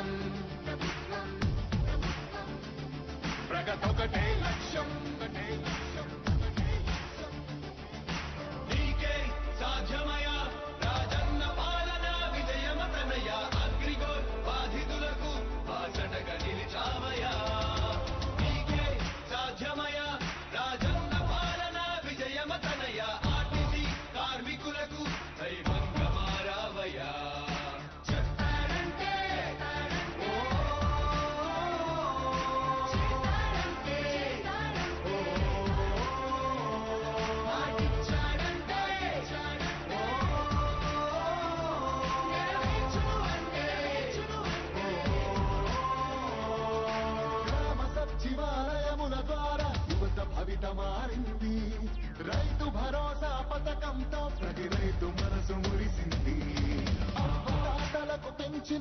ప్రభుత్వం ప్రగతొకటే లక్ష్యం.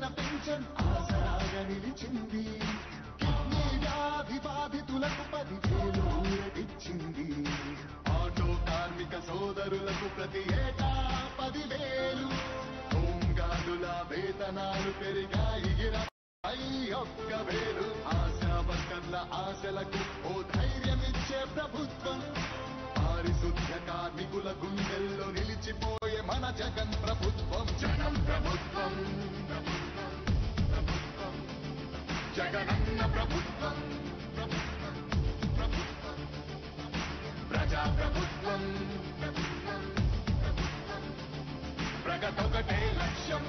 పింఛన్ ఆసరాగా నిలిచింది. కిడ్నీ వ్యాధి బాధితులకు పదివేలు ఊరటిచ్చింది. ఆటో కార్మిక సోదరులకు ప్రతి ఏటా పదివేలు. హోంగార్డుల వేతనాలు పెరిగాయి. ఇరవై ఒక్క వేలు. ఆశా వర్కర్ల ఆశలకు ఓ ధైర్యమిచ్చే ప్రభుత్వం. పారిశుద్ధ్య కార్మికుల గుండెల్లో నిలిచిపోయే మన జగన్ ప్రభుత్వం. ప్రభుత్వం ప్రజా ప్రభుత్వం ప్రగతొకటే లక్ష్యం.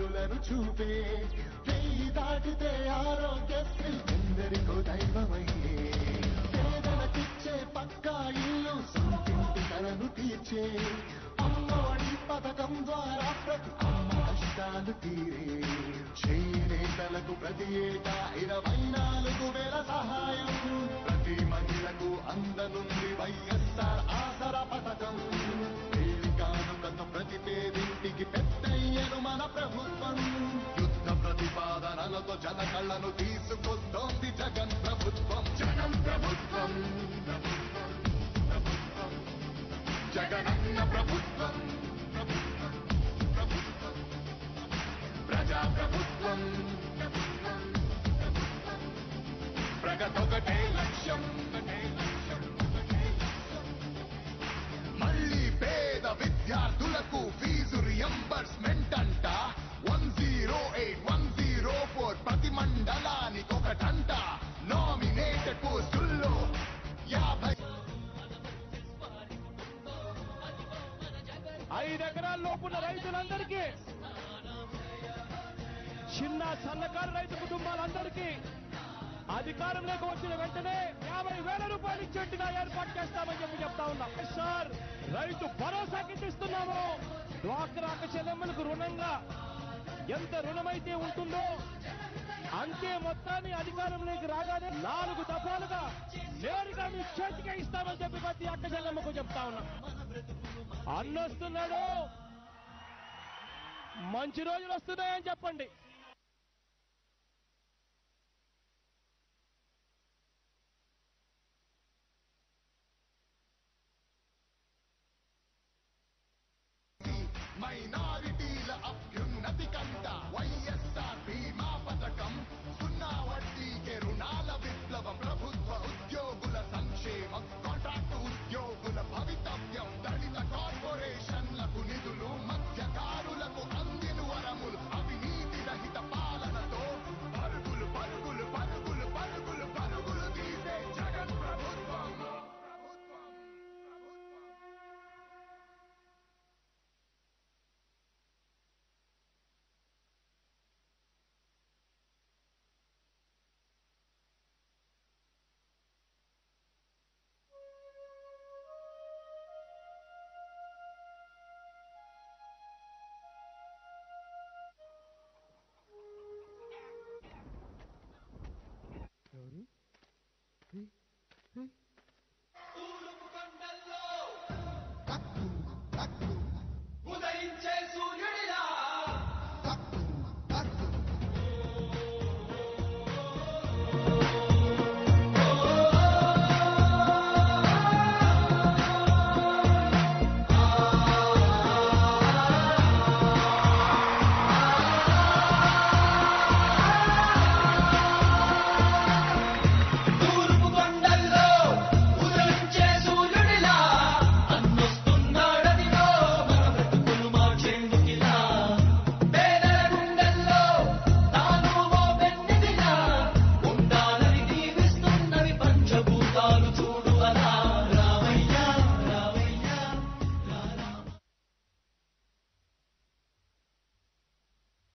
దారులను చూపే వెయ్యి దాటితే ఆరోగ్యశ్రీ ఎందరికో దైవమయ్యే. పేదలకిచ్చే పక్కా ఇల్లు సొంతింటి కలను తీర్చే. అమ్మఒడి పథకం ద్వారా ప్రతి అమ్మ కష్టాలు తీరే. చేనేతలకు ప్రతి ఏటా ఇరవై నాలుగు వేల సహాయం. ప్రతి మహిళకు అందనుంది వైఎస్ ప్రగతొకటే లక్ష్యం ఒకటే మళ్ళీ పేద విద్యార్థులకు ఫీజు రియంబర్స్మెంట్ అంట. One zero eight one zero four ప్రతి మండలానికి ఒకటంట. నామినేటెడ్ పోస్టుల్లో యాభై ఐదు ఎకరాల లోపున్న రైతులందరికీ చిన్న సన్నకారు రైతు కుటుంబాలందరికీ అధికారంలోకి వచ్చిన వెంటనే యాభై వేల రూపాయలు ఇచ్చేట్టుగా ఏర్పాటు చేస్తామని చెప్పి చెప్తా ఉన్నాం. సార్ రైతు భరోసా కిందిస్తున్నాము డ్వాక్రా చెల్లెమ్మలకు రుణంగా ఎంత రుణమైతే ఉంటుందో అంతే మొత్తాన్ని అధికారంలోకి రాగానే నాలుగు దఫాలుగా నేరుగా మీ చేతికే ఇస్తామని చెప్పి ప్రతి అక్క చెల్లెమ్మకు చెప్తా ఉన్నాం. అన్నొస్తున్నాడు మంచి రోజులు వస్తున్నాయని చెప్పండి.